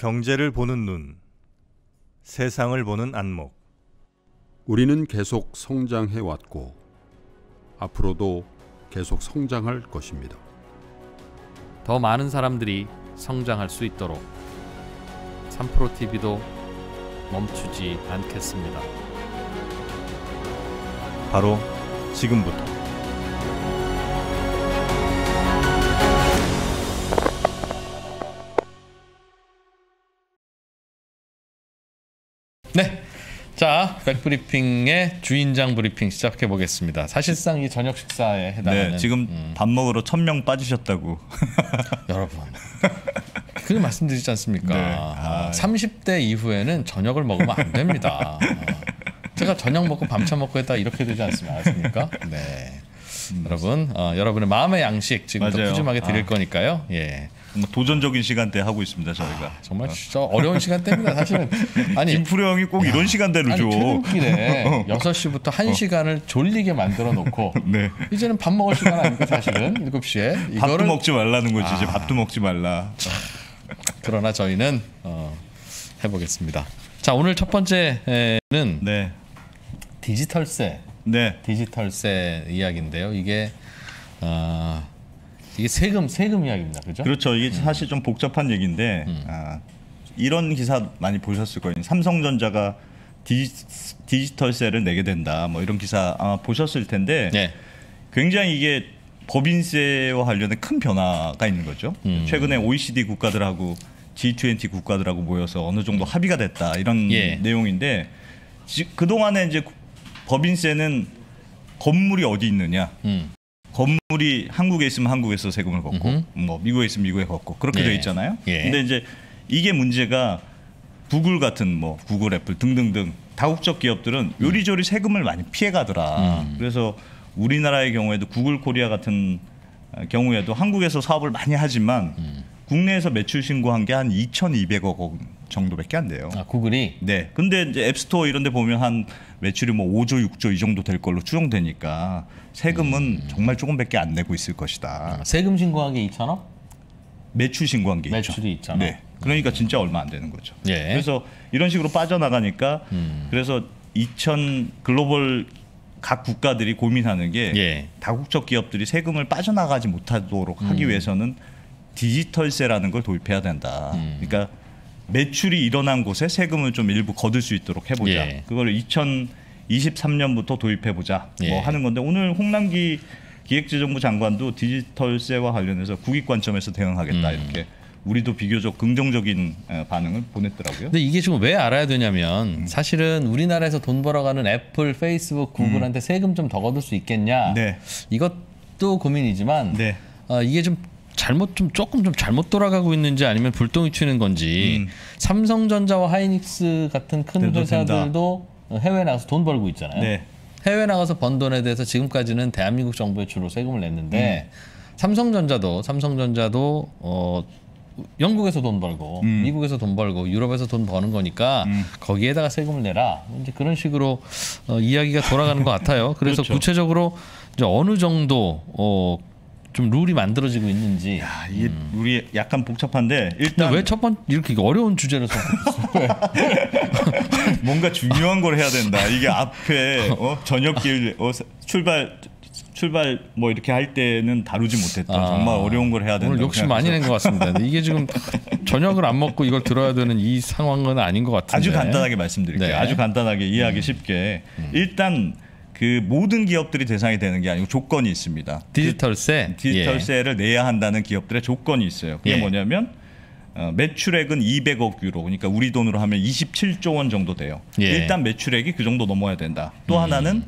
경제를 보는 눈, 세상을 보는 안목. 우리는 계속 성장해 왔고 앞으로도 계속 성장할 것입니다. 더 많은 사람들이 성장할 수 있도록 3프로 TV도 멈추지 않겠습니다. 바로 지금부터. 자, 백브리핑의 주인장 브리핑 시작해 보겠습니다. 사실상 이 저녁 식사에 해당하는 네, 지금 음, 밥 먹으러 천 명 빠지셨다고. 여러분. 그 말씀드리지 않습니까? 네. 아, 아. 30대 이후에는 저녁을 먹으면 안 됩니다. 어. 제가 저녁 먹고 밤차 먹고 했다 이렇게 되지 않습니까? 네. 여러분, 어, 여러분의 마음의 양식 지금부터 맞아요. 푸짐하게 드릴 아. 거니까요. 예. 뭐 도전적인 시간대 하고 있습니다 저희가. 정말 진짜 어려운 시간대입니다. 사실은 아니 김프로 형이 꼭 이런 시간대를 아니 줘. 퇴근길에 6시부터 1시간을 졸리게 만들어 놓고 네. 이제는 밥 먹을 시간 아닙니까 사실은 7시에 밥도 이거를 먹지 말라는 거지. 이제 아. 밥도 먹지 말라. 그러나 저희는 어, 해보겠습니다. 자 오늘 첫 번째는 네. 디지털세 네. 디지털세 이야기인데요. 이게 어, 이게 세금 세금 이야기입니다. 그죠? 그렇죠. 음. 이게 사실 좀 복잡한 얘기인데 아, 이런 기사 많이 보셨을 거예요. 삼성전자가 디지, 디지 털세를 내게 된다. 뭐 이런 기사 아마 보셨을 텐데 네. 굉장히 이게 법인세와 관련된 큰 변화가 있는 거죠. 음. 최근에 OECD 국가들하고 G20 국가들하고 모여서 어느 정도 합의가 됐다 이런 예. 내용인데 그 동안에 이제 법인세는 건물이 어디 있느냐, 음. 건물이 한국에 있으면 한국에서 세금을 걷고, 음흠. 뭐 미국에 있으면 미국에 걷고 그렇게 예. 돼 있잖아요. 예. 근데 이제 이게 문제가 구글 같은 뭐 구글, 애플 등등등 다국적 기업들은 요리조리 세금을 많이 피해가더라. 음. 그래서 우리나라의 경우에도 구글 코리아 같은 어, 경우에도 한국에서 사업을 많이 하지만 음. 국내에서 매출 신고한 게 한 2,200억 원 정도밖에 안 돼요. 아 구글이 네. 근데 이제 앱스토어 이런 데 보면 한 매출이 뭐 5조, 6조 이 정도 될 걸로 추정되니까 세금은 정말 조금밖에 안 내고 있을 것이다. 아, 세금 신고한 게 2천억? 매출 신고한 게 매출이 있죠. 있잖아. 네. 그러니까 진짜 얼마 안 되는 거죠. 예. 그래서 이런 식으로 빠져나가니까 음. 그래서 2000 글로벌 각 국가들이 고민하는 게 예. 다국적 기업들이 세금을 빠져나가지 못하도록 하기 음. 위해서는 디지털세라는 걸 도입해야 된다. 음. 그러니까 매출이 일어난 곳에 세금을 좀 일부 거둘 수 있도록 해보자. 예. 그걸 2023년부터 도입해보자. 예. 뭐 하는 건데 오늘 홍남기 기획재정부 장관도 디지털세와 관련해서 국익 관점에서 대응하겠다 음. 이렇게 우리도 비교적 긍정적인 어, 반응을 보냈더라고요. 근데 이게 지금 왜 알아야 되냐면 사실은 우리나라에서 돈 벌어가는 애플, 페이스북, 구글한테 세금 좀 더 거둘 수 있겠냐? 음. 네. 이것도 고민이지만 네. 어, 이게 좀 잘못 좀 조금 좀 잘못 돌아가고 있는지 아니면 불똥이 튀는 건지 음. 삼성전자와 하이닉스 같은 큰 된다, 회사들도 해외 나가서 돈 벌고 있잖아요. 네. 해외 나가서 번 돈에 대해서 지금까지는 대한민국 정부에 주로 세금을 냈는데 음. 삼성전자도 삼성전자도 어 영국에서 돈 벌고 음. 미국에서 돈 벌고 유럽에서 돈 버는 거니까 음. 거기에다가 세금을 내라 이제 그런 식으로 어, 이야기가 돌아가는 것 같아요. 그래서 그렇죠. 구체적으로 이제 어느 정도 어, 좀 룰이 만들어지고 있는지. 아, 이게 우리 약간 복잡한데 일단 왜 첫 번 이렇게 어려운 주제를? 뭔가 중요한 걸 해야 된다. 이게 앞에 어, 저녁길 어, 출발 출발 뭐 이렇게 할 때는 다루지 못했던 아, 정말 어려운 걸 해야 된다. 오늘 욕심 많이 낸 것 같습니다. 이게 지금 저녁을 안 먹고 이걸 들어야 되는 이 상황은 아닌 것 같은데. 아주 간단하게 말씀드릴게요. 네. 아주 간단하게 이해하기 쉽게 일단 그 모든 기업들이 대상이 되는 게 아니고 조건이 있습니다. 디지털세. 그 디지털세를 내야 한다는 기업들의 조건이 있어요. 그게 예. 뭐냐면 어, 매출액은 200억 유로, 그러니까 우리 돈으로 하면 27조 원 정도 돼요. 예. 음. 일단 매출액이 그 정도 넘어야 된다. 또 하나는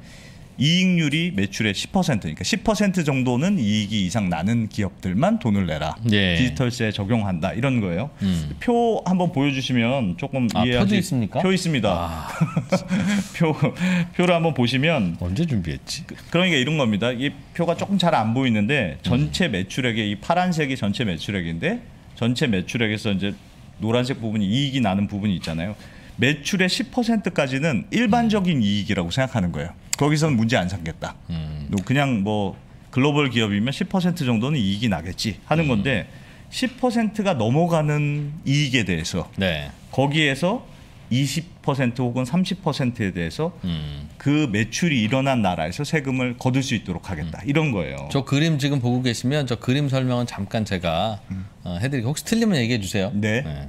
이익률이 매출의 10%, 그러니까 10% 정도는 이익이 이상 나는 기업들만 돈을 내라. 예. 디지털세 적용한다 이런 거예요. 음. 표 한번 보여주시면 조금 아, 이해하기 표도 있습니까? 표 있습니다. 아, 표 표를 한번 보시면 언제 준비했지? 그러니까 이런 겁니다. 이 표가 조금 잘 안 보이는데 전체 매출액의 이 파란색이 전체 매출액인데 전체 매출액에서 이제 노란색 부분이 이익이 나는 부분이 있잖아요. 매출의 10%까지는 일반적인 이익이라고 생각하는 거예요. 거기서는 문제 안 삼겠다. 음. 그냥 뭐 글로벌 기업이면 10% 정도는 이익이 나겠지 하는 건데 10%가 넘어가는 이익에 대해서 네. 거기에서 20% 혹은 30%에 대해서 음. 그 매출이 일어난 나라에서 세금을 거둘 수 있도록 하겠다. 이런 거예요. 저 그림 지금 보고 계시면 저 그림 설명은 잠깐 제가 어, 해드릴게요. 혹시 틀리면 얘기해 주세요. 네.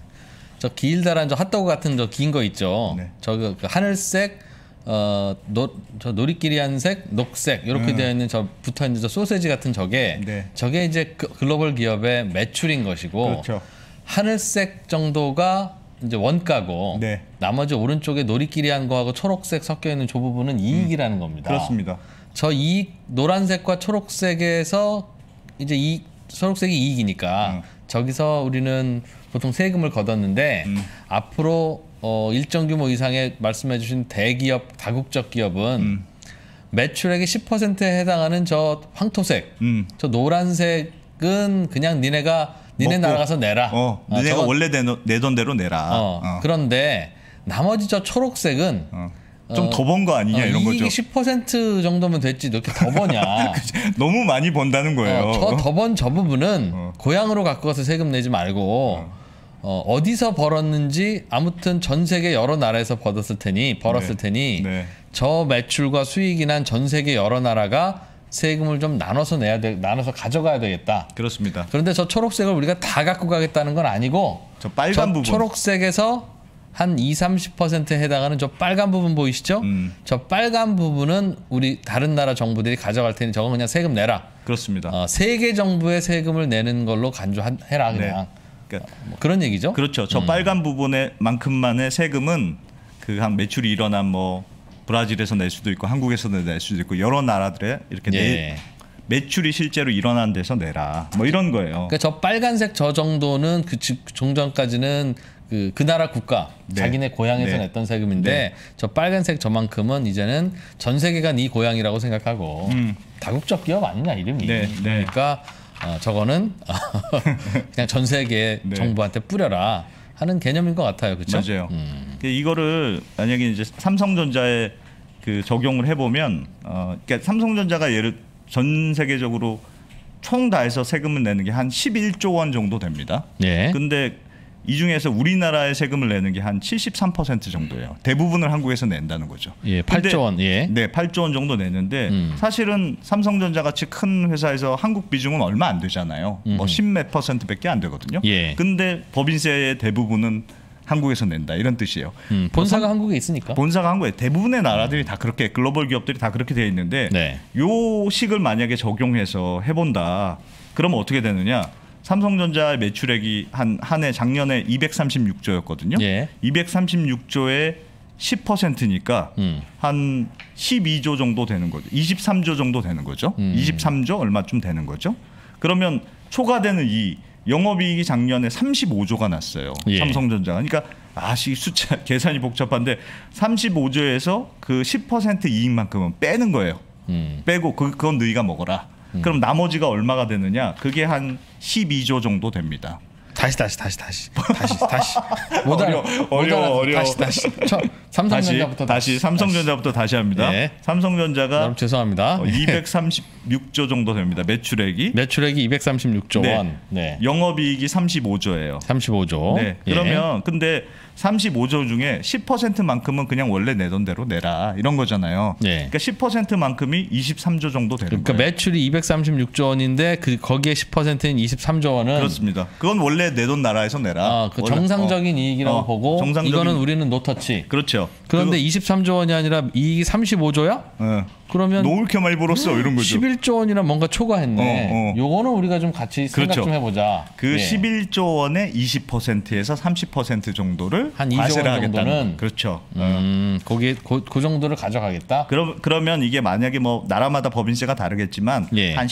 저 길다란 저 핫도그 같은 저 긴 거 있죠. 네. 저그 그 하늘색 어, 노, 저 놀이끼리 한색, 녹색 이렇게 되어 있는 저 붙어 있는 저 소세지 같은 저게 음. 네. 저게 이제 그 글로벌 기업의 매출인 것이고 그렇죠. 하늘색 정도가 이제 원가고 네. 나머지 오른쪽에 놀이끼리 한 거하고 초록색 섞여 있는 저 부분은 이익이라는 겁니다. 음. 그렇습니다. 저 이익 노란색과 초록색에서 이제 이 초록색이 이익이니까 음. 저기서 우리는 보통 세금을 걷었는데 음. 앞으로 어 일정 규모 이상의 말씀해주신 대기업 다국적 기업은 음. 매출액의 10%에 해당하는 저 황토색, 음. 저 노란색은 그냥 니네가 니네 먹고, 나라 가서 내라. 어, 어, 니네가 저건- 원래 내던 대로 내라. 어, 어. 그런데 나머지 저 초록색은 어. 좀더 번 거 아니냐 어, 이런 이익이 거죠. 10% 정도면 됐지 너 이렇게 더 버냐? 너무 많이 번다는 거예요. 어, 저더 번 저 부분은 어. 고향으로 갖고 가서 세금 내지 말고 어. 어디서 벌었는지 아무튼 전 세계 여러 나라에서 벌었을 테니 벌었을 네. 테니 네. 저 매출과 수익이 난 전 세계 여러 나라가 세금을 좀 나눠서 내야 돼 나눠서 가져가야 되겠다. 그렇습니다. 그런데 저 초록색을 우리가 다 갖고 가겠다는 건 아니고 저 빨간 저 부분. 초록색에서 한 2, 30%에 해당하는 저 빨간 부분 보이시죠? 음. 저 빨간 부분은 우리 다른 나라 정부들이 가져갈 테니 저건 그냥 세금 내라. 그렇습니다. 어, 세계 정부의 세금을 내는 걸로 간주해라 그냥 그러니까 뭐 그런 얘기죠. 그렇죠. 저 빨간 부분에 만큼만의 세금은 그 한 매출이 일어난 뭐 브라질에서 낼 수도 있고 한국에서 낼 수도 있고 여러 나라들의 이렇게 내, 예. 매출이 실제로 일어난 데서 내라. 뭐 이런 거예요. 그러니까 저 빨간색 저 정도는 그 직- 종전까지는 그, 그 나라 국가 네. 자기네 고향에서 네. 냈던 세금인데 네. 저 빨간색 저만큼은 이제는 전 세계가 네 고향이라고 생각하고 음. 다국적 기업 아니냐 이름이 네, 네. 그러니까 어, 저거는 그냥 전 세계 네. 정부한테 뿌려라 하는 개념인 것 같아요 그렇죠? 맞아요. 그 이거를 만약에 이제 삼성전자에 그 적용을 해보면, 어, 그러니까 삼성전자가 예를 전 세계적으로 총 다해서 세금을 내는 게 한 11조 원 정도 됩니다. 예. 근데 이 중에서 우리나라의 세금을 내는 게 한 73% 정도예요. 대부분을 한국에서 낸다는 거죠. 예, 근데 8조 원. 예. 네, 8조 원 정도 내는데 음. 사실은 삼성전자 같이 큰 회사에서 한국 비중은 얼마 안 되잖아요. 뭐 10몇 퍼센트밖에 안 되거든요. 예. 근데 법인세의 대부분은 한국에서 낸다 이런 뜻이에요. 음, 본사가 한국에 있으니까. 본사가 한국에 대부분의 나라들이 다 그렇게 글로벌 기업들이 다 그렇게 되어 있는데 네. 요 식을 만약에 적용해서 해본다. 그러면 어떻게 되느냐? 삼성전자 매출액이 한 한 해 작년에 236조였거든요. 예. 236조의 10%니까 음. 한 12조 정도 되는 거죠. 23조 정도 되는 거죠. 음. 23조 얼마쯤 되는 거죠. 그러면 초과되는 이 영업이익이 작년에 35조가 났어요. 예. 삼성전자가. 그러니까 아시 숫자 계산이 복잡한데 35조에서 그 10% 이익만큼은 빼는 거예요. 음. 빼고 그 그건 너희가 먹어라. 그럼 나머지가 얼마가 되느냐? 그게 한 12조 정도 됩니다. 다시 다시 다시 다시 다시 다시 못 어려워, 알아. 어려워. 다시 다시 저 다시 삼성전자부터 다시 삼성전자부터 다시 합니다. 네. 삼성전자가 죄송합니다. 어, 236조 정도 됩니다. 매출액이 매출액이 236조 네. 원. 네. 영업이익이 35조예요. 35조. 네. 예. 그러면 근데 35조 중에 10%만큼은 그냥 원래 내던 대로 내라 이런 거잖아요. 예. 그러니까 10%만큼이 23조 정도 되는 그러니까 거예요. 매출이 236조 원인데 그 거기에 10%인 23조 원은 그렇습니다. 그건 원래 내돈 나라에서 내라. 아, 그 원래- 정상적인 어, 이익이라고 어, 보고 정상적인- 이거는 우리는 노터치. 그렇죠. 그런데 23조 원이 아니라 이익이 35조야? 그거, 어, 그러면 이렇게 많이 벌었어 이런 거죠. 11조 원이나 뭔가 초과했네. 어, 어. 요거는 우리가 좀 같이 생각 그렇죠. 좀 해보자. 그 예. 11조 원의 20%에서 30% 정도를 한 2조 원 정도는? 그렇죠. 어. 음, 거기 그, 그 정도를 가져가겠다. 그러, 그러면 이게 만약에 뭐 나라마다 법인세가 다르겠지만 예. 한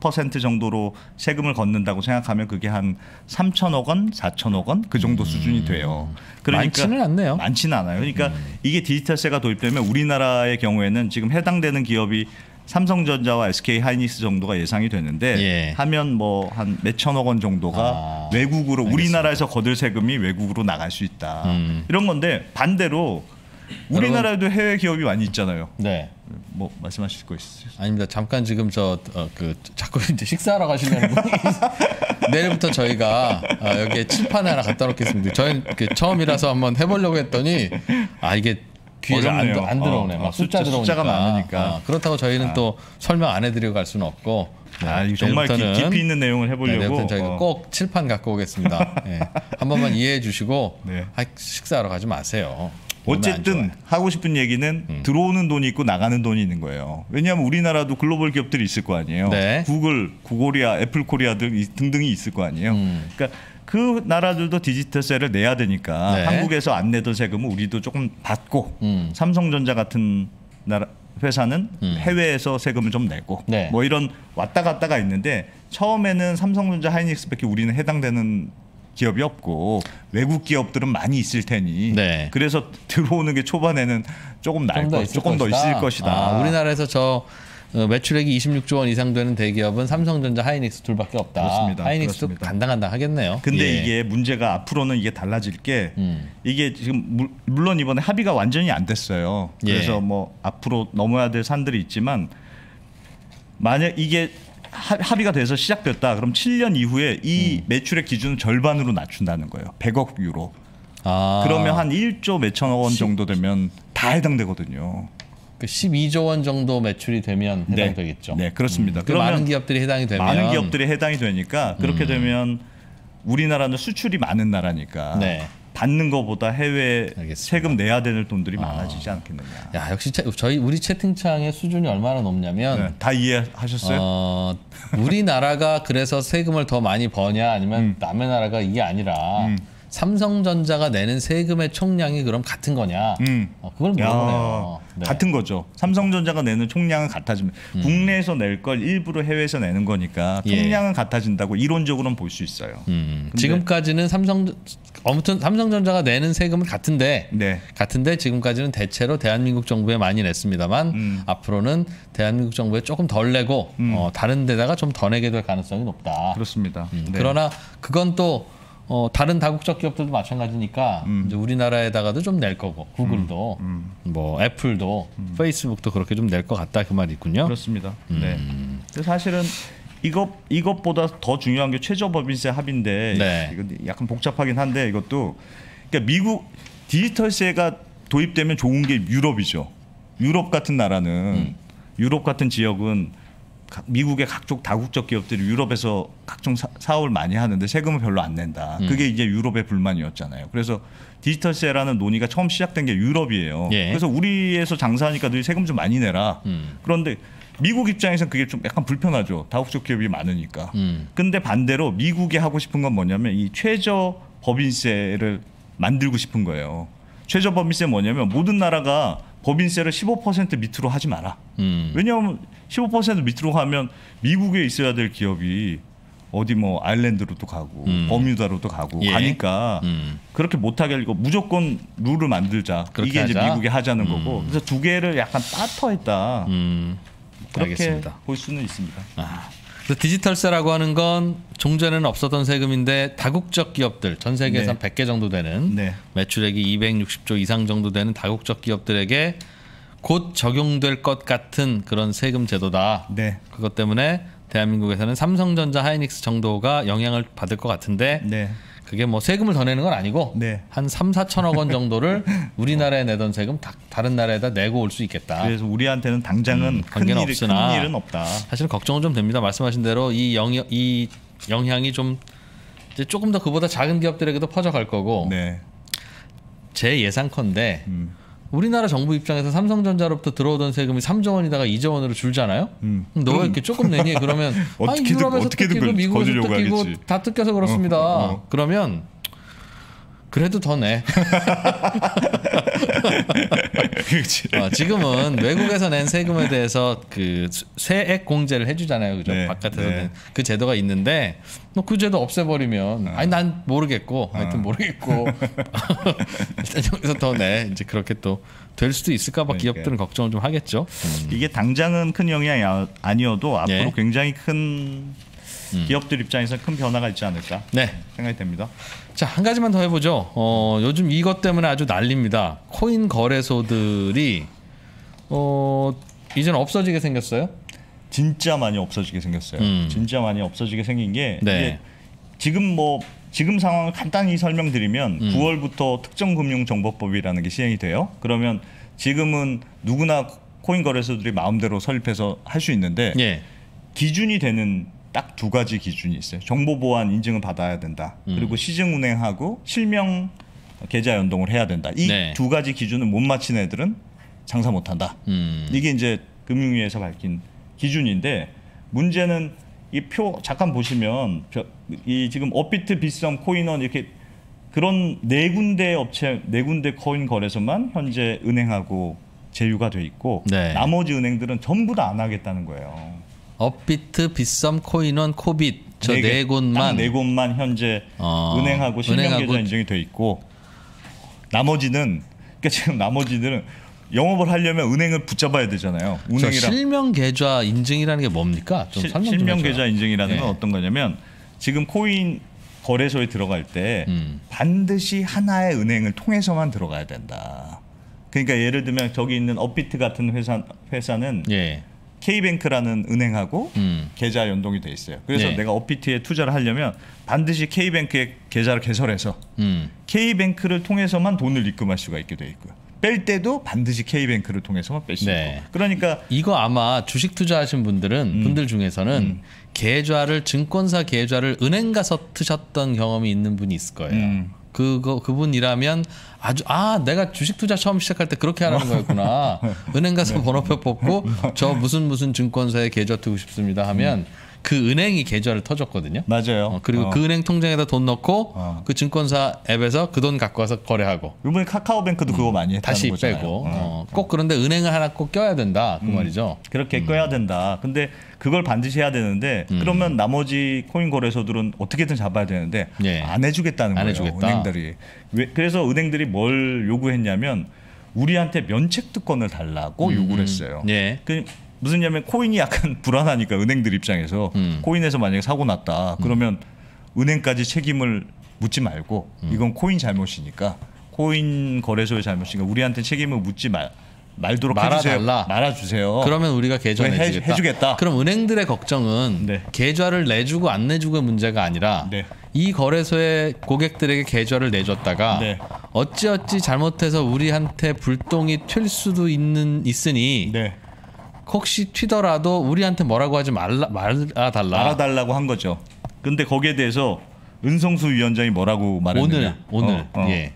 15% 정도로 세금을 걷는다고 생각하면 그게 한 3천억 원, 4천억 원 그 정도 수준이 돼요. 그러니까 많지는 않네요. 많지는 않아요. 그러니까 이게 디지털세가 도입되면 우리나라의 경우에는 지금 해당되는 기업이 삼성전자와 SK 하이닉스 정도가 예상이 되는데 예. 하면 뭐 한 몇천억 원 정도가 아, 외국으로 우리나라에서 거둘 세금이 외국으로 나갈 수 있다. 음. 이런 건데 반대로 우리나라에도 해외 기업이 많이 있잖아요. 네. 뭐 말씀하실 거 있으세요? 아닙니다. 잠깐 지금 저그 자꾸 이제 식사하러 가시려는 분이 내일부터 저희가 아, 여기에 칠판에 하나 갖다 놓겠습니다. 저희 그 처음이라서 한번 해보려고 했더니 아 이게 귀에 안, 안 들어오네. 어, 막 어, 숫자, 숫자-. 숫자 가 많으니까. 아, 그렇다고 저희는 또 설명 안 해드리고 갈 수는 없고. 아, 네, 이거 정말 기, 내일부터는- 깊이 있는 내용을 네, 해보려고. 내일부터 저희가 어, 꼭 칠판 갖고 오겠습니다. 예. 한 번만 이해해 주시고 네. 아, 식사하러 가지 마세요. 어쨌든. 하고 싶은 얘기는 음. 들어오는 돈이 있고 나가는 돈이 있는 거예요. 왜냐하면 우리나라도 글로벌 기업들이 있을 거 아니에요. 네. 구글, 구글이야, 애플 코리아 등 이- 등등이 있을 거 아니에요. 음. 그러니까 그 나라들도 디지털세를 내야 되니까 네. 한국에서 안 내던 세금은 우리도 조금 받고 음. 삼성전자 같은 나라 회사는 해외에서 세금을 좀 내고 네. 뭐 이런 왔다 갔다가 있는데 처음에는 삼성전자 하이닉스밖에 우리는 해당되는 기업이 없고 외국 기업들은 많이 있을 테니 네. 그래서 들어오는 게 초반에는 조금 날좀더 것, 있을 조금 더 것이다. 있을 것이다. 아, 우리나라에서 저 어, 매출액이 26조 원 이상 되는 대기업은 삼성전자, 하이닉스 둘밖에 없다. 그렇습니다. 하이닉스도 그렇습니다. 간당간당 하겠네요. 근데 예. 이게 문제가 앞으로는 이게 달라질 게 음. 이게 지금 물- 물론 이번에 합의가 완전히 안 됐어요. 그래서 예. 뭐 앞으로 넘어야 될 산들이 있지만 만약 이게 하- 합의가 돼서 시작됐다. 그럼 7년 이후에 음. 이 매출의 기준을 절반으로 낮춘다는 거예요. 100억 유로. 아, 그러면 한 1조 몇천억 원 정도 되면 다 해당되거든요. 그 12조 원 정도 매출이 되면 해당되겠죠. 네, 그렇습니다. 그 그러면 많은 기업들이 해당이 되면 많은 기업들이 해당이 되니까 그렇게 되면 우리나라는 수출이 많은 나라니까 네. 받는 것보다 해외 알겠습니다. 세금 내야 되는 돈들이 많아지지 않겠느냐. 야 역시 채, 저희 우리 채팅창의 수준이 얼마나 높냐면 네, 다 이해하셨어요? 어, 우리나라가 그래서 세금을 더 많이 버냐 아니면 음. 남의 나라가 이게 아니라 삼성전자가 내는 세금의 총량이 그럼 같은 거냐? 음. 어, 그걸 야, 물어보네요. 네. 음. 같은 거죠. 삼성전자가 내는 총량은 같아지면 국내에서 낼 걸 일부러 해외에서 내는 거니까 예. 총량은 같아진다고 이론적으로는 볼 수 있어요. 음, 지금까지는 삼성 아무튼 삼성전자가 내는 세금은 같은데 네. 같은데 지금까지는 대체로 대한민국 정부에 많이 냈습니다만 음. 앞으로는 대한민국 정부에 조금 덜 내고 어, 다른 데다가 좀 더 내게 될 가능성이 높다. 그렇습니다. 음, 네. 그러나 그건 또 어, 다른 다국적 기업들도 마찬가지니까 음. 이제 우리나라에다가도 좀 낼 거고 구글도 뭐 애플도 페이스북도 그렇게 좀 낼 것 같다 그 말이 있군요. 음. 그렇습니다. 네. 음. 사실은 이것 이것보다 더 중요한 게 최저법인세 합인데 네. 이거 약간 복잡하긴 한데 이것도 그러니까 미국 디지털세가 도입되면 좋은 게 유럽이죠. 유럽 같은 나라는 음. 유럽 같은 지역은 각- 미국의 각종 다국적 기업들이 유럽에서 각종 사, 사업을 많이 하는데 세금을 별로 안 낸다. 음. 그게 이제 유럽의 불만이었잖아요. 그래서 디지털세라는 논의가 처음 시작된 게 유럽이에요. 예. 그래서 우리에서 장사하니까 너희 세금 좀 많이 내라. 음. 그런데 미국 입장에서는 그게 좀 약간 불편하죠. 다국적 기업이 많으니까. 음. 근데 반대로 미국이 하고 싶은 건 뭐냐면 이 최저 법인세를 만들고 싶은 거예요. 최저 법인세 뭐냐면 모든 나라가 법인세를 15% 밑으로 하지 마라. 음. 왜냐하면 15% 밑으로 하면 미국에 있어야 될 기업이 어디 뭐 아일랜드로도 가고 음. 버뮤다로도 가고 예. 가니까 음. 그렇게 못하게 하고 무조건 룰을 만들자. 이게 이제 하자. 미국이 하자는 거고. 그래서 두 개를 약간 따터했다. 음. 그렇게 알겠습니다. 볼 수는 있습니다. 아. 그래서 디지털세라고 하는 건 종전에는 없었던 세금인데 다국적 기업들 전 세계에서 네. 한 100개 정도 되는 네. 매출액이 260조 이상 정도 되는 다국적 기업들에게 곧 적용될 것 같은 그런 세금 제도다. 네. 그것 때문에 대한민국에서는 삼성전자, 하이닉스 정도가 영향을 받을 것 같은데 네. 그게 뭐 세금을 더 내는 건 아니고 네. 한 3, 4천억 원 정도를 우리나라에 내던 세금 다, 다른 나라에다 내고 올 수 있겠다. 그래서 우리한테는 당장은 음, 큰, 관계는 일, 없으나 큰 일은 없다. 사실 걱정은 좀 됩니다. 말씀하신 대로 이 영향 이 영향이 좀 조금 더 그보다 작은 기업들에게도 퍼져갈 거고 네. 제 예상컨대 음. 우리나라 정부 입장에서 삼성전자로부터 들어오던 세금이 3조 원이다가 2조 원으로 줄잖아요. 음. 그럼 너가 이렇게 조금 내니 그러면 아, 어떻게든- 유럽에서 어떻게든 뜯기고 걸- 미국에서 뜯기고 하겠지. 다 뜯겨서 그렇습니다. 어, 어. 그러면 그래도 더 내. 어, 지금은 외국에서 낸 세금에 대해서 그 수- 세액 공제를 해주잖아요, 그죠? 네, 바깥에서 네. 낸그 제도가 있는데 뭐 그 제도 없애버리면 아니 난 모르겠고 하여튼 모르겠고 일단 여기서 더 내. 이제 그렇게 또 될 수도 있을까봐 그러니까요. 기업들은 걱정을 좀 하겠죠. 음. 이게 당장은 큰 영향이 아- 아니어도 앞으로 예. 굉장히 큰 음. 기업들 입장에서 큰 변화가 있지 않을까 네. 생각이 됩니다. 자, 한 가지만 더 해보죠. 어, 요즘 이것 때문에 아주 난립니다. 코인 거래소들이 어, 이제는 없어지게 생겼어요? 진짜 많이 없어지게 생겼어요. 음. 진짜 많이 없어지게 생긴 게 네. 지금 뭐 지금 상황을 간단히 설명드리면 음. 9월부터 특정금융정보법이라는 게 시행이 돼요. 그러면 지금은 누구나 코인 거래소들이 마음대로 설립해서 할 수 있는데 예. 기준이 되는 딱 두 가지 기준이 있어요. 정보 보안 인증을 받아야 된다. 음. 그리고 시중 운행하고 실명 계좌 연동을 해야 된다. 이 네. 두 가지 기준을 못 맞힌 애들은 장사 못 한다. 음. 이게 이제 금융위에서 밝힌 기준인데 문제는 이 표 잠깐 보시면 저- 이 지금 업비트, 빗썸, 코인원 이렇게 그런 네 군데 업체 네 군데 코인 거래소만 현재 은행하고 제휴가 돼 있고 네. 나머지 은행들은 전부 다 안 하겠다는 거예요. 업비트, 빗썸, 코인원, 코빗 저네 개, 네 곳만 곳만 현재 어, 은행하고 실명 은행하고- 계좌 인증이 돼 있고 나머지는 그러니까 지금 나머지들은 영업을 하려면 은행을 붙잡아야 되잖아요. 저 은행이랑 실명 계좌 인증이라는 게 뭡니까? 실- 좀 실명. 계좌 인증이라는 네. 건 어떤 거냐면 지금 코인 거래소에 들어갈 때 음. 반드시 하나의 은행을 통해서만 들어가야 된다. 그러니까 예를 들면 저기 있는 업비트 같은 회사 회사는 예. K뱅크라는 은행하고 음. 계좌 연동이 돼 있어요. 그래서 네. 내가 업비트에 투자를 하려면 반드시 K뱅크에 계좌를 개설해서 음. K뱅크를 통해서만 돈을 입금할 수가 있게 돼 있고요. 뺄 때도 반드시 K뱅크를 통해서만 뺄수 네. 있고. 그러니까 이거 아마 주식 투자하신 분들은 음. 분들 중에서는 계좌를 증권사 계좌를 은행 가서 트셨던 경험이 있는 분이 있을 거예요. 음. 그거 그분이라면 아주 아 내가 주식 투자 처음 시작할 때 그렇게 하라는 거였구나. 은행 가서 네. 번호표 뽑고 저 무슨 무슨 증권사에 계좌 두고 싶습니다 하면 그 은행이 계좌를 터줬거든요. 맞아요. 어, 그리고 어. 그 은행 통장에다 돈 넣고 어. 그 증권사 앱에서 그 돈 갖고 와서 거래하고 이번에 카카오뱅크도 그거 많이 했다는 다시 거잖아요. 빼고 어. 어, 꼭 그런데 은행을 하나 꼭 껴야 된다 그 말이죠. 그렇게 꺼야 된다. 근데 그걸 반드시 해야 되는데 그러면 나머지 코인 거래소들은 어떻게든 잡아야 되는데 음. 예. 안 해주겠다는 안 거예요. 해주겠다. 은행들이. 왜, 그래서 은행들이 뭘 요구했냐면 우리한테 면책 특권을 달라고 요구를 했어요. 예. 그 무슨 냐면 코인이 약간 불안하니까 은행들 입장에서 음. 코인에서 만약에 사고 났다 그러면 은행까지 책임을 묻지 말고 음. 이건 코인 잘못이니까 코인 거래소의 잘못이니까 우리한테 책임을 묻지 말 말도록 말아달라. 말아주세요. 그러면 우리가 계좌 해- 내주겠다. 해주겠다. 그럼 은행들의 걱정은 네. 계좌를 내주고 안 내주고의 문제가 아니라 네. 이 거래소의 고객들에게 계좌를 내줬다가 네. 어찌어찌 잘못해서 우리한테 불똥이 튈 수도 있는 있으니 네. 혹시 튀더라도 우리한테 뭐라고 하지 말라 말아달라. 말아달라고 한 거죠. 근데 거기에 대해서 은성수 위원장이 뭐라고 말했느냐? 오늘 오늘 어, 어. 예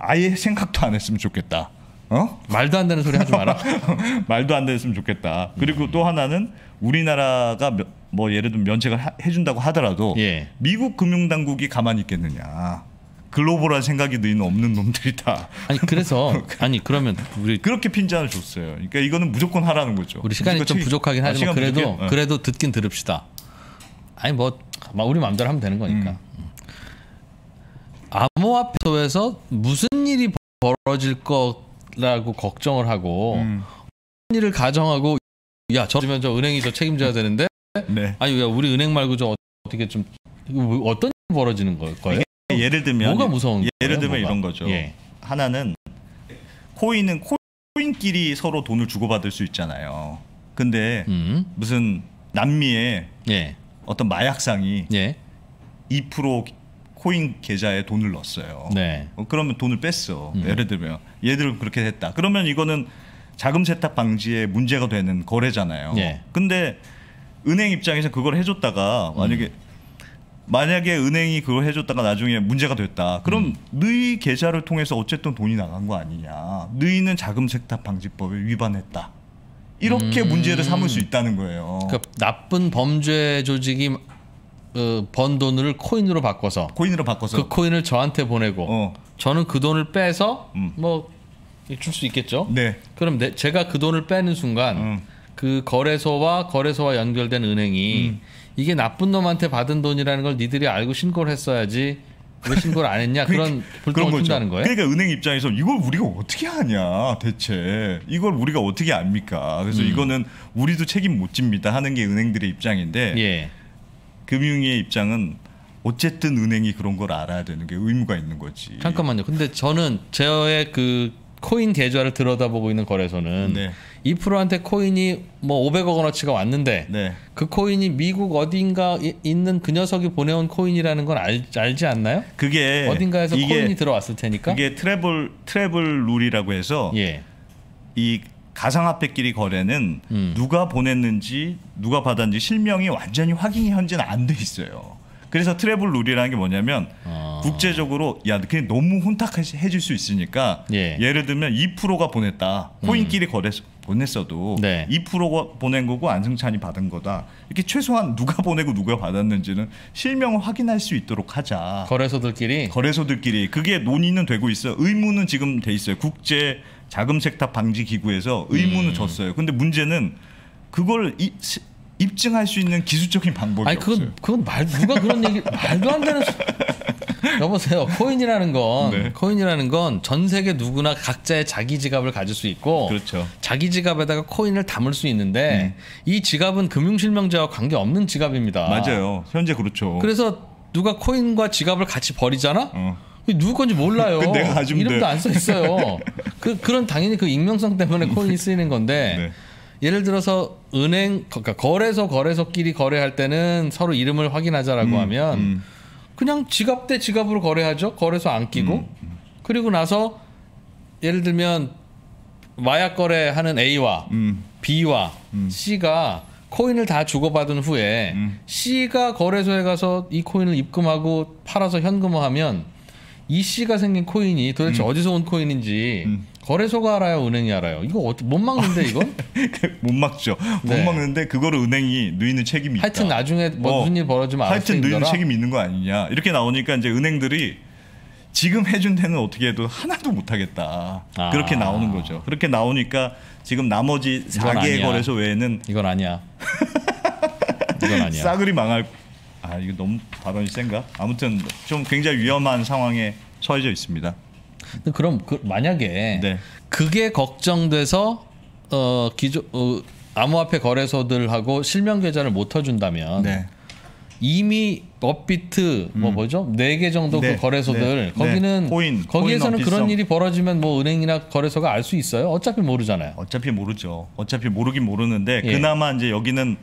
아예 생각도 안 했으면 좋겠다. 어? 말도 안 되는 소리 하지 마라. 말도 안 됐으면 좋겠다. 그리고 또 하나는 우리나라가 며- 뭐 예를 들면 면책을 하- 해준다고 하더라도 예. 미국 금융당국이 가만히 있겠느냐. 글로벌한 생각이 너희는 없는 놈들이다. 아니 그래서 아니 그러면 우리 그렇게 핀잔을 줬어요. 그러니까 이거는 무조건 하라는 거죠. 우리 시간이 좀 무조건 부족하긴 아, 하지만 시간 그래도 부족해? 어. 그래도 듣긴 들읍시다. 아니 뭐막 우리 마음대로 하면 되는 거니까. 음. 암호화폐소에서 무슨 일이 벌어질 거라고 걱정을 하고 음. 무슨 일을 가정하고 야 저러면 저 은행이 저 책임져야 되는데 네. 아니 야 우리 은행 말고 저 어떻게 좀뭐 어떤 일이 벌어지는 걸 거예요? 예를 들면 뭐가 무서운? 예를 들면 뭐가? 이런 거죠. 예. 하나는 코인은 코인끼리 서로 돈을 주고받을 수 있잖아요. 근데 음. 무슨 남미에 예. 어떤 마약상이 예. 2% 코인 계좌에 돈을 넣었어요. 네. 어, 그러면 돈을 뺐어. 음. 예를 들면 얘들은 그렇게 했다. 그러면 이거는 자금 세탁 방지에 문제가 되는 거래잖아요. 예. 근데 은행 입장에서 그걸 해줬다가 만약에 음. 만약에 은행이 그걸 해줬다가 나중에 문제가 됐다. 그럼 음. 너희 계좌를 통해서 어쨌든 돈이 나간 거 아니냐. 너희는 자금 세탁 방지법에 위반했다. 이렇게 음. 문제를 삼을 수 있다는 거예요. 그러니까 나쁜 범죄 조직이 어, 번 돈을 코인으로 바꿔서 코인으로 바꿔서 그 코인을 저한테 보내고 어. 저는 그 돈을 빼서 음. 뭐줄 수 있겠죠. 네. 그럼 내, 제가 그 돈을 빼는 순간 음. 그 거래소와 거래소와 연결된 은행이 음. 이게 나쁜 놈한테 받은 돈이라는 걸 니들이 알고 신고를 했어야지 왜 신고를 안 했냐 그런 불똥을 튼다는 거예요. 그러니까 은행 입장에서 이걸 우리가 어떻게 하냐 대체 이걸 우리가 어떻게 압니까? 그래서 음. 이거는 우리도 책임 못 집니다 하는 게 은행들의 입장인데 예. 금융위의 입장은 어쨌든 은행이 그런 걸 알아야 되는 게 의무가 있는 거지. 잠깐만요. 근데 저는 저의 그 코인 계좌를 들여다보고 있는 거래소는 네. 이 프로한테 코인이 뭐 500억 원어치가 왔는데 네. 그 코인이 미국 어딘가 이- 있는 그 녀석이 보내온 코인이라는 건 알, 알지 않나요? 그게 어딘가에서 네. 이게 코인이 들어왔을 테니까. 그게 travel travel rule이라고 해서 예. 이 가상화폐끼리 거래는 음. 누가 보냈는지 누가 받았는지 실명이 완전히 확인이 현재는 안 돼 있어요. 그래서 travel rule이라는 게 뭐냐면 어. 국제적으로 야 그게 너무 혼탁해질 수 있으니까 예. 음. 를 들면 2%가 보냈다 코인끼리 거래 보냈어도 네. 2%가 보낸 거고 안승찬이 받은 거다 이렇게 최소한 누가 보내고 누가 받았는지는 실명을 확인할 수 있도록 하자 거래소들끼리 거래소들끼리 그게 논의는 되고 있어. 의무는 지금 돼 있어요. 국제 자금 세탁 방지 기구에서 음. 의무는 줬어요. 근데 문제는 그걸 이, 시- 입증할 수 있는 기술적인 방법이 아니 없어요. 그건 그건 말 누가 그런 얘기 말도 안 되는 소... 여보세요 코인이라는 건 네. 코인이라는 건 전 세계 누구나 각자의 자기 지갑을 가질 수 있고 그렇죠. 자기 지갑에다가 코인을 담을 수 있는데 이 지갑은 금융 실명제와 관계 없는 지갑입니다. 맞아요. 현재 그렇죠. 그래서 누가 코인과 지갑을 같이 버리잖아. 어. 누구 건지 몰라요. 이름도 돼. 안써 있어요. 그 그런 당연히 그 익명성 때문에 코인이 쓰이는 건데 네. 예를 들어서 은행 그러니까 거래소 거래소끼리 거래할 때는 서로 이름을 확인하자라고 하면 음. 그냥 지갑 대 지갑으로 거래하죠. 거래소 안 끼고 음, 그리고 나서 예를 들면 마약 거래하는 A와 음. B와 C가 코인을 다 주고받은 후에 음. C가 거래소에 가서 이 코인을 입금하고 팔아서 현금화하면 이 C가 생긴 코인이 도대체 어디서 온 코인인지 음. 거래소가 알아요, 은행이 알아요. 이거 어떻게 못 막는데 이건? 못 막죠. 네. 못 막는데 그거를 은행이 누이는 책임이 있다. 하여튼 나중에 뭐 어. 일 벌어지면 하여튼 누이는. 책임이 있는 거 아니냐. 이렇게 나오니까 이제 은행들이 지금 해준 데는 어떻게 해도 하나도 못 하겠다. 아. 그렇게 나오는 거죠. 그렇게 나오니까 지금 나머지 이건 4개 아니야. 거래소 외에는 이건 아니야. 이건 아니야. 싸그리 망할. 아 이거 너무 발언이 센가? 아무튼 좀 굉장히 위험한 상황에 처해져 있습니다. 그럼 그 만약에 네. 그게 걱정돼서 어 기존 어, 암호화폐 거래소들하고 실명 계좌를 못 터준다면 네. 이미 업비트 뭐 뭐죠 네 개 정도 네, 그 거래소들 네, 거기는 네. 코인, 거기에서는 그런. 일이 벌어지면 뭐 은행이나 거래소가 알 수 있어요 어차피 모르잖아요 어차피 모르죠. 어차피 모르긴 모르는데 예. 그나마 이제 여기는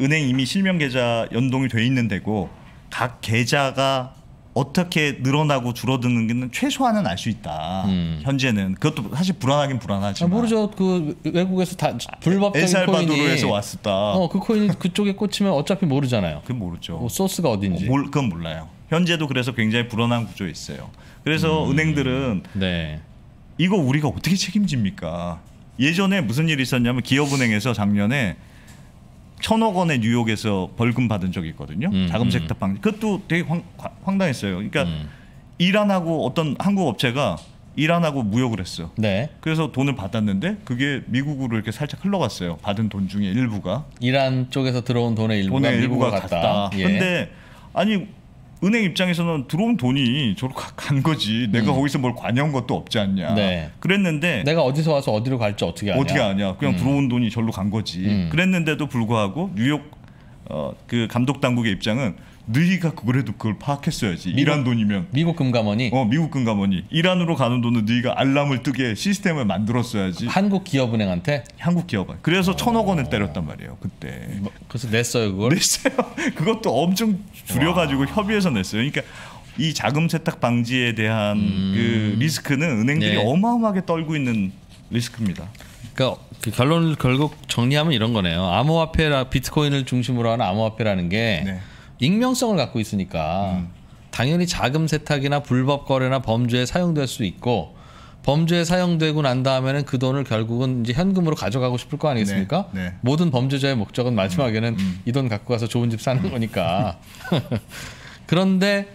은행 이미 실명 계좌 연동이 돼 있는 데고 각 계좌가 어떻게 늘어나고 줄어드는 게는 최소한은 알 수 있다. 음. 현재는 그것도 사실 불안하긴 아, 불안하지만 모르죠 그 외국에서 다 불법적인 엘살바도르에서 왔었다. 어그 코인이 그쪽에 꽂히면 어차피 모르잖아요 그건 모르죠. 뭐 소스가 어딘지 몰, 그건 몰라요. 현재도 그래서 굉장히 불안한 구조에 있어요. 그래서 음. 은행들은 네 이거 우리가 어떻게 책임집니까? 예전에 무슨 일이 있었냐면 기업은행에서 작년에 천억 원의 뉴욕에서 벌금 받은 적이 있거든요. 음, 자금 음. 세탁 방지. 그것도 되게 황, 당했어요 그러니까 음. 이란하고 어떤 한국 업체가 이란하고 무역을 했어. 네. 그래서 돈을 받았는데 그게 미국으로 이렇게 살짝 흘러갔어요. 받은 돈 중에 일부가 이란 쪽에서 들어온 돈의 일부가 돈의 일부가 갔다. 갔다. 예. 근데 아니 은행 입장에서는 들어온 돈이 저로 가- 간 거지. 내가 거기서 뭘 관여한 것도 없지 않냐. 음. 네. 그랬는데 내가 어디서 와서 어디로 갈지 어떻게 아냐? 어떻게 아냐? 그냥 들어온 돈이 절로 간 거지. 음. 그랬는데도 불구하고 뉴욕 어, 그 감독 당국의 입장은 너희가 그래도 그걸 파악했어야지. 이란 돈이면 미국 금감원이 어 미국 금감원이 이란으로 가는 돈은 너희가 알람을 뜨게 시스템을 만들었어야지. 한국 기업은행한테 한국 기업은 그래서 천억 원을 때렸단 말이에요 그때. 뭐, 그래서 냈어요 그걸. 냈어요. 그것도 엄청 줄여가지고 협의해서 냈어요. 그러니까 이 자금 세탁 방지에 대한 그 리스크는 은행들이 네. 어마어마하게 떨고 있는 리스크입니다. 그러니까 그 결론을 결국 정리하면 이런 거네요. 암호화폐라 비트코인을 중심으로 하는 암호화폐라는 게 네. 익명성을 갖고 있으니까 음. 당연히 자금 세탁이나 불법 거래나 범죄에 사용될 수 있고 범죄에 사용되고 난 다음에는 그 돈을 결국은 이제 현금으로 가져가고 싶을 거 아니겠습니까? 네, 네. 모든 범죄자의 목적은 마지막에는 음, 이돈 갖고 가서 좋은 집 사는 거니까. 그런데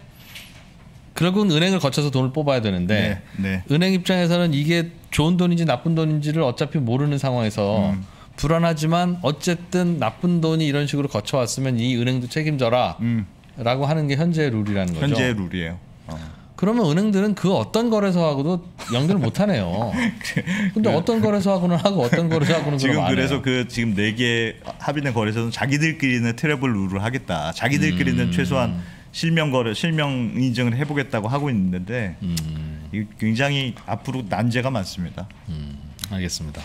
결국은 은행을 거쳐서 돈을 뽑아야 되는데 네, 네. 은행 입장에서는 이게 좋은 돈인지 나쁜 돈인지를 어차피 모르는 상황에서 음. 불안하지만 어쨌든 나쁜 돈이 이런 식으로 거쳐왔으면 이 은행도 책임져라 음, 라고 하는 게 현재의 룰이라는 거죠. 현재의 룰이에요. 어. 그러면 은행들은 그 어떤 거래소하고도 연결을 못 하네요. 근데 어떤 거래소하고는 하고 어떤 거래소하고는 지금 그래서. 그 지금 네 개 합의된 거래소는 자기들끼리는 travel rule을 하겠다. 음. 자기들끼리는 최소한 실명 거래, 실명 인증을 해보겠다고 하고 있는데 음. 이 굉장히 앞으로 난제가 많습니다. 알겠습니다.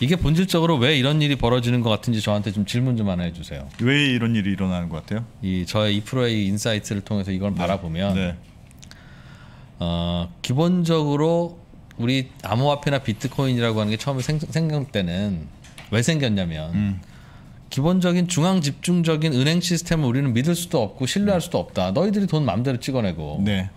이게 본질적으로 왜 이런 일이 벌어지는 것 같은지 저한테 좀 질문 좀 하나 해주세요. 왜 이런 일이 일어나는 것 같아요? 이 저의 2%의 insight를 통해서 이걸 바라보면 네. 어, 기본적으로 우리 암호화폐나 비트코인이라고 하는 게 처음에 생, 생각 때는 왜 생겼냐면 음. 기본적인 중앙 집중적인 은행 시스템을 우리는 믿을 수도 없고 신뢰할 수도 없다. 너희들이 돈 마음대로 찍어내고 네.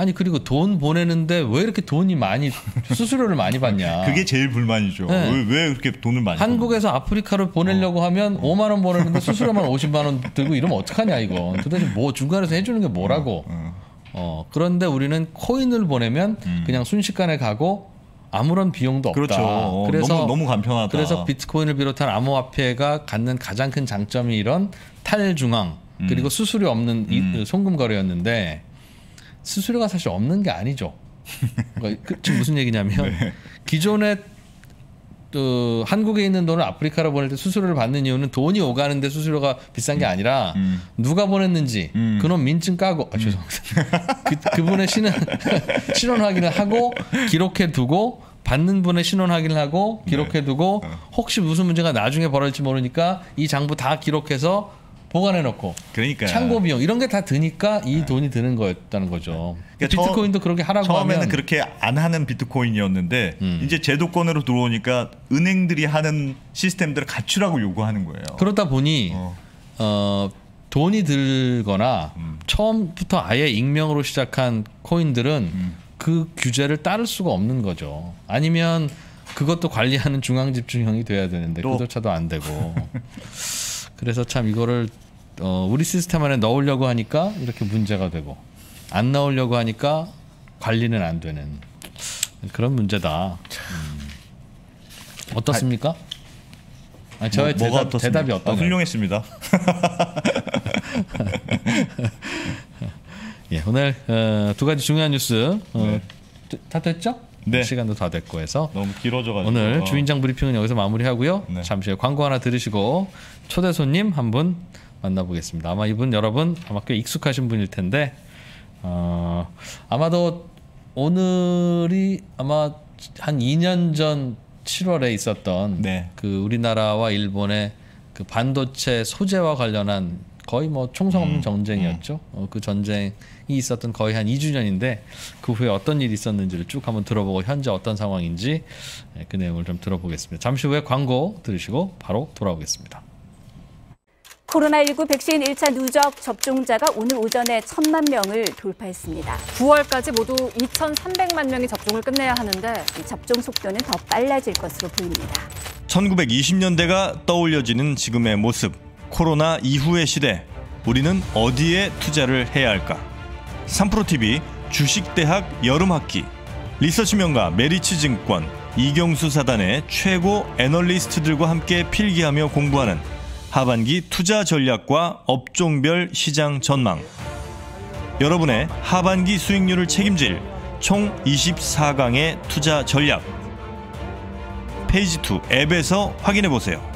아니 그리고 돈 보내는데 왜 이렇게 돈이 많이 수수료를 많이 받냐? 그게 제일 불만이죠. 아. 네. 왜, 왜 그렇게 돈을 많이 한국에서 아프리카로 보내려고 하면 5만 원 보내는데 수수료만 50만 원 들고 이러면 어떡하냐 이거. 도대체 뭐 중간에서 해주는 게 뭐라고. 어 그런데 우리는 코인을 보내면 그냥 순식간에 가고 아무런 비용도 없다. 음. 그렇죠. 어, 그래서 너무, 너무 간편하다. 그래서 비트코인을 비롯한 암호화폐가 갖는 가장 큰 장점이 이런 탈중앙 음. 그리고 수수료 없는 이, 송금 거래였는데 수수료가 사실 없는 게 아니죠. 그러니까 그, 지금 무슨 얘기냐면 네. 기존에 또 한국에 있는 돈을 아프리카로 보낼 때 수수료를 받는 이유는 돈이 오가는데 수수료가 비싼 게 아니라 음. 누가 보냈는지 그놈 민증 까고 아, 죄송합니다. 그, 그분의 신원 신원 확인을 하고 기록해 두고 받는 분의 신원 확인을 하고 기록해 두고 혹시 무슨 문제가 나중에 벌어질지 모르니까 이 장부 다 기록해서 보관해 놓고 그러니까 창고 비용 이런 게 다 드니까 이 돈이 드는 거였다는 거죠. 그러니까 비트코인도 처- 그렇게 하라고 처음에는 하면 그렇게 안 하는 비트코인이었는데 이제 제도권으로 들어오니까 은행들이 하는 시스템들을 갖추라고 요구하는 거예요. 그러다 보니 어. 어, 돈이 들거나 음. 처음부터 아예 익명으로 시작한 코인들은 음. 그 규제를 따를 수가 없는 거죠. 아니면 그것도 관리하는 중앙 집중형이 돼야 되는데 또. 그조차도 안 되고. 그래서 참 이거를 어, 우리 시스템 안에 넣으려고 하니까 이렇게 문제가 되고 안 넣으려고 하니까 관리는 안 되는 그런 문제다. 음. 어떻습니까? 아니, 저의 뭐, 뭐가 대답, 어떻습니까? 대답이 아, 어떤가요? 훌륭했습니다. 예, 오늘 어, 두 가지 중요한 뉴스 어, 네. 다 됐죠? 네. 시간도 다 됐고 해서 너무 길어져가지고 오늘 어. 주인장 브리핑은 여기서 마무리하고요. 네. 잠시 후에 광고 하나 들으시고 초대 손님 한 분 만나보겠습니다. 아마 이분 여러분 아마 꽤 익숙하신 분일 텐데 어, 아마도 오늘이 아마 한 2년 전 7월에 있었던 네. 그 우리나라와 일본의 그 반도체 소재와 관련한 거의 뭐 총성 음. 없는 전쟁이었죠. 어, 그 전쟁이 있었던 거의 한 2주년인데 그 후에 어떤 일이 있었는지를 쭉 한번 들어보고 현재 어떤 상황인지 예, 그 내용을 좀 들어보겠습니다. 잠시 후에 광고 들으시고 바로 돌아오겠습니다. 코로나19 백신 1차 누적 접종자가 오늘 오전에 천만 명을 돌파했습니다. 9월까지 모두 2,300만 명이 접종을 끝내야 하는데 이 접종 속도는 더 빨라질 것으로 보입니다. 1920년대가 떠올려지는 지금의 모습. 코로나 이후의 시대. 우리는 어디에 투자를 해야 할까? 3프로TV 주식대학 여름학기. 리서치 명가 메리츠증권 이경수 사단의 최고 애널리스트들과 함께 필기하며 공부하는 하반기 투자 전략과 업종별 시장 전망. 여러분의 하반기 수익률을 책임질 총 24강의 투자 전략. 페이지 2 앱에서 확인해 보세요.